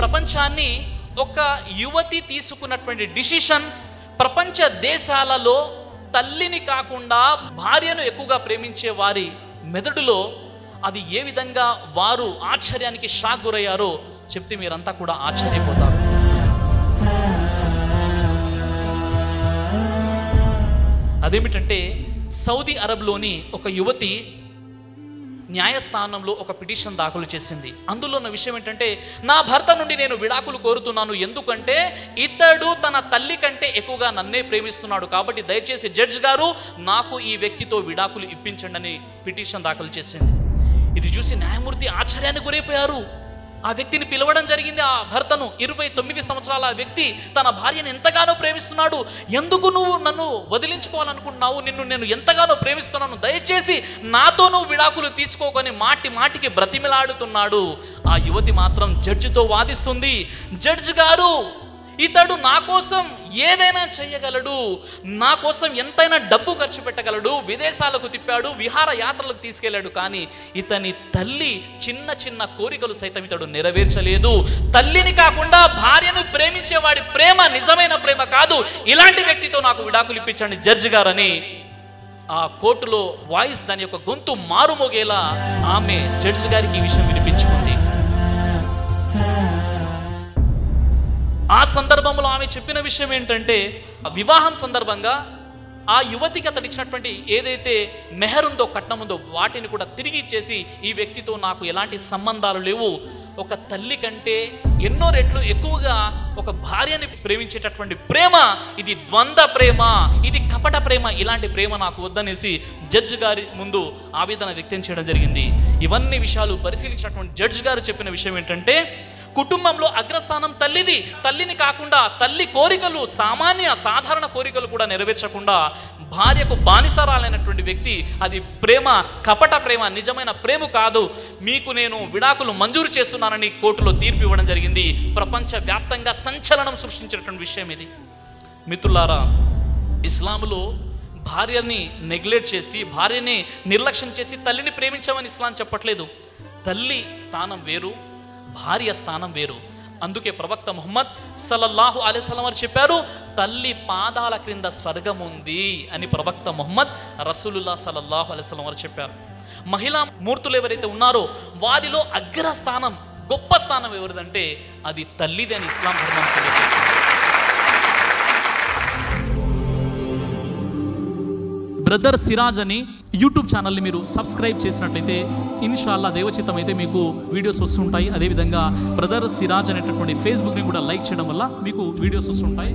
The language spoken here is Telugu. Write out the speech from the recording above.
ప్రపంచాన్ని ఒక యువతి తీసుకున్నటువంటి డిసిషన్ ప్రపంచ దేశాలలో తల్లిని కాకుండా భార్యను ఎక్కువగా ప్రేమించే వారి మెదడులో అది ఏ విధంగా వారు ఆశ్చర్యానికి షాక్ గురయ్యారో చెప్తే మీరంతా కూడా ఆశ్చర్యపోతారు. అదేమిటంటే సౌదీ అరబ్లోని ఒక యువతి న్యాయస్థానంలో ఒక పిటిషన్ దాఖలు చేసింది. అందులో ఉన్న విషయం ఏంటంటే నా భర్త నుండి నేను విడాకులు కోరుతున్నాను. ఎందుకంటే ఇతడు తన తల్లి కంటే ఎక్కువగా నన్నే ప్రేమిస్తున్నాడు. కాబట్టి దయచేసి జడ్జ్ గారు నాకు ఈ వ్యక్తితో విడాకులు ఇప్పించండి అని పిటిషన్ దాఖలు చేసింది. ఇది చూసి న్యాయమూర్తి ఆశ్చర్యానికి గురైపోయారు. ఆ వ్యక్తిని పిలవడం జరిగింది. ఆ భర్తను ఇరవై తొమ్మిది సంవత్సరాల వ్యక్తి తన భార్యను ఎంతగానో ప్రేమిస్తున్నాడు. ఎందుకు నువ్వు నన్ను వదిలించుకోవాలనుకుంటున్నావు? నిన్ను నేను ఎంతగానో ప్రేమిస్తున్నాను. దయచేసి నాతో నువ్వు విడాకులు తీసుకోకొని మాటి మాటికి బ్రతిమిలాడుతున్నాడు. ఆ యువతి మాత్రం జడ్జితో వాదిస్తుంది. జడ్జి గారు ఇతడు నా కోసం ఏదైనా చేయగలడు నా కోసం ఎంతైనా డబ్బు ఖర్చు పెట్టగలడు విదేశాలకు తిప్పాడు విహార యాత్రలకు తీసుకెళ్ళాడు కానీ ఇతని తల్లి చిన్న చిన్న కోరికలు సైతం ఇతడు నెరవేర్చలేదు. తల్లిని కాకుండా భార్యను ప్రేమించేవాడి ప్రేమ నిజమైన ప్రేమ కాదు. ఇలాంటి వ్యక్తితో నాకు విడాకులు ఇప్పించండి జడ్జి గారని ఆ కోర్టులో వాయిస్ దాని యొక్క గొంతు మారుమోగేలా ఆమె జడ్జి గారికి ఈ విషయం వినిపించుకుంది. సందర్భంలో ఆమె చెప్పిన విషయం ఏంటంటే ఆ వివాహం సందర్భంగా ఆ యువతికి అతడు ఇచ్చినటువంటి ఏదైతే మెహర్ ఉందో కట్నం ఉందో వాటిని కూడా తిరిగి ఇచ్చేసి ఈ వ్యక్తితో నాకు ఎలాంటి సంబంధాలు లేవు. ఒక తల్లి కంటే ఎన్నో రెట్లు ఎక్కువగా ఒక భార్యని ప్రేమించేటటువంటి ప్రేమ ఇది ద్వంద్వ ప్రేమ ఇది కపట ప్రేమ ఇలాంటి ప్రేమ నాకు వద్దనేసి జడ్జ్ గారి ముందు ఆవేదన వ్యక్తం చేయడం జరిగింది. ఇవన్నీ విషయాలు పరిశీలించినటువంటి జడ్జ్ గారు చెప్పిన విషయం ఏంటంటే కుటుంబంలో అగ్రస్థానం తల్లిది. తల్లిని కాకుండా తల్లి కోరికలు సామాన్య సాధారణ కోరికలు కూడా నెరవేర్చకుండా భార్యకు బానిసరాలైనటువంటి వ్యక్తి అది ప్రేమ కపట ప్రేమ నిజమైన ప్రేమ కాదు. మీకు నేను విడాకులు మంజూరు చేస్తున్నానని కోర్టులో తీర్పు ఇవ్వడం జరిగింది. ప్రపంచ వ్యాప్తంగా సంచలనం సృష్టించినటువంటి విషయం ఇది. మిత్రులారా ఇస్లాములో భార్యని నెగ్లెక్ట్ చేసి భార్యని నిర్లక్ష్యం చేసి తల్లిని ప్రేమించమని ఇస్లాం చెప్పట్లేదు. తల్లి స్థానం వేరు భార్య స్థానం వేరు. అందుకే ప్రవక్త ముహమ్మద్ సల్లల్లాహు అలైస్లం వారు చెప్పారు తల్లి పాదాల క్రింద స్వర్గం ఉంది అని ప్రవక్త ముహమ్మద్ రసూలుల్లా సల్లల్లాహు అలైస్లం వారు చెప్పారు. మహిళా మూర్తులు ఎవరైతే ఉన్నారో వారిలో అగ్రస్థానం గొప్ప స్థానం ఎవరిదంటే అది తల్లిది అని ఇస్లాం ధర్మం తెలియజేస్తుంది. బ్రదర్ సిరాజ్ అని యూట్యూబ్ ఛానల్ని మీరు సబ్స్క్రైబ్ చేసినట్లయితే ఇన్షాల్లా దేవచిత్తం అయితే మీకు వీడియోస్ వస్తుంటాయి. అదేవిధంగా బ్రదర్ సిరాజ్ అనేటటువంటి ఫేస్బుక్ని కూడా లైక్ చేయడం వల్ల మీకు వీడియోస్ వస్తుంటాయి.